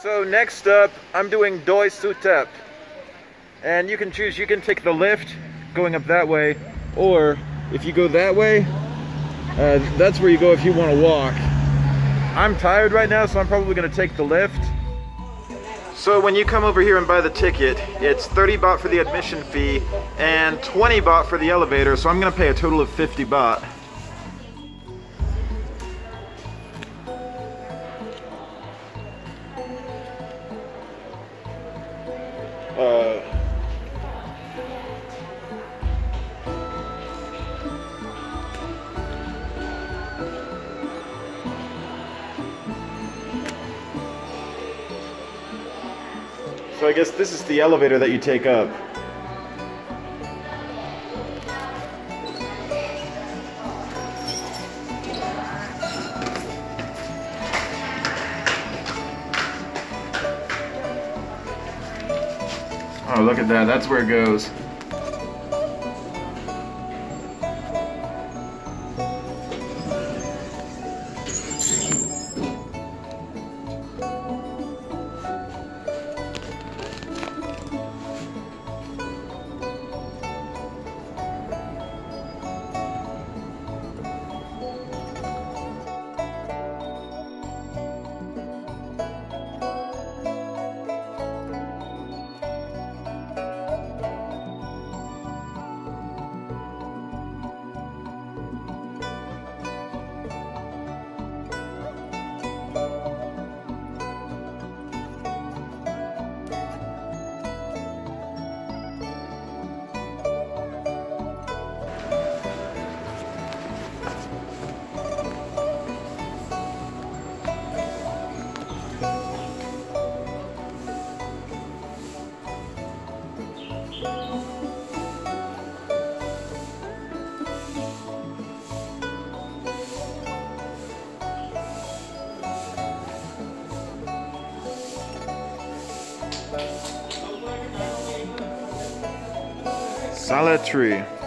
So next up, I'm doing Doi Suthep. And you can choose, you can take the lift going up that way, or if you go that way, uh, that's where you go if you want to walk. I'm tired right now, so I'm probably gonna take the lift. So when you come over here and buy the ticket, it's 30 baht for the admission fee and 20 baht for the elevator, so I'm gonna pay a total of 50 baht. I guess this is the elevator that you take up. Oh, look at that. That's where it goes. Salad tree.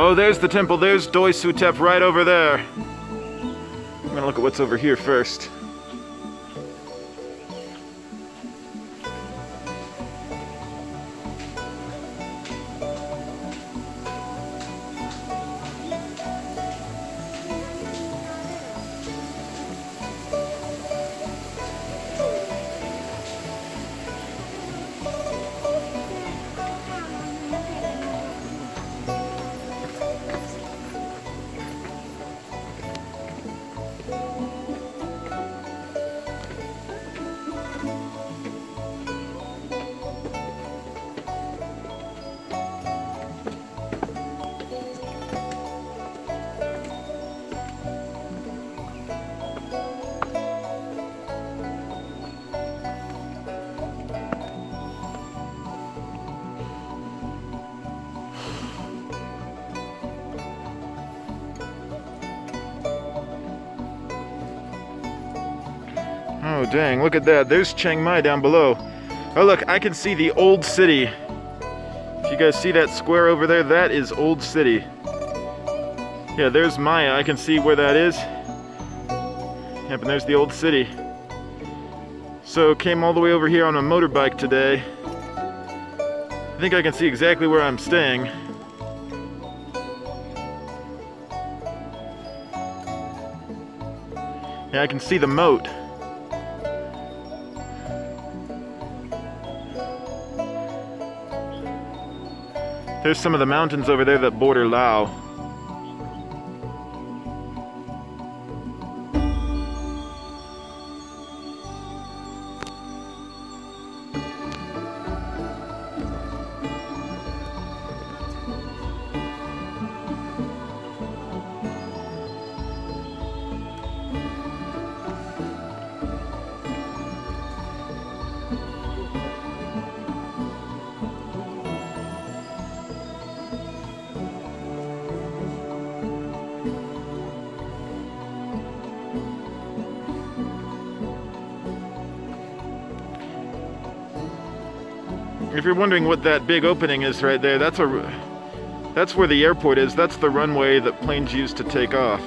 Oh, there's the temple. There's Doi Suthep right over there. I'm gonna look at what's over here first. Oh dang, look at that. There's Chiang Mai down below. Oh look, I can see the old city. If you guys see that square over there, that is old city. Yeah, there's Maya. I can see where that is. Yep, and there's the old city. So came all the way over here on a motorbike today. I think I can see exactly where I'm staying. Yeah, I can see the moat. There's some of the mountains over there that border Lao. If you're wondering what that big opening is right there, that's a that's where the airport is. That's the runway that planes use to take off.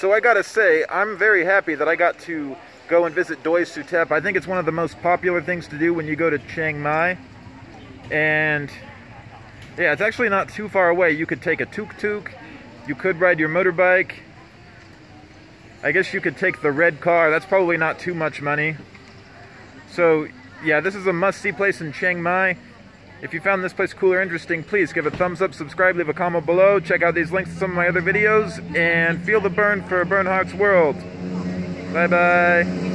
So I gotta say, I'm very happy that I got to go and visit Doi Suthep. I think it's one of the most popular things to do when you go to Chiang Mai. And yeah, it's actually not too far away. You could take a tuk-tuk, you could ride your motorbike. I guess you could take the red car. That's probably not too much money. So yeah, this is a must-see place in Chiang Mai. If you found this place cool or interesting, please give a thumbs up, subscribe, leave a comment below, check out these links to some of my other videos, and feel the burn for Burnhearts World. Bye-bye.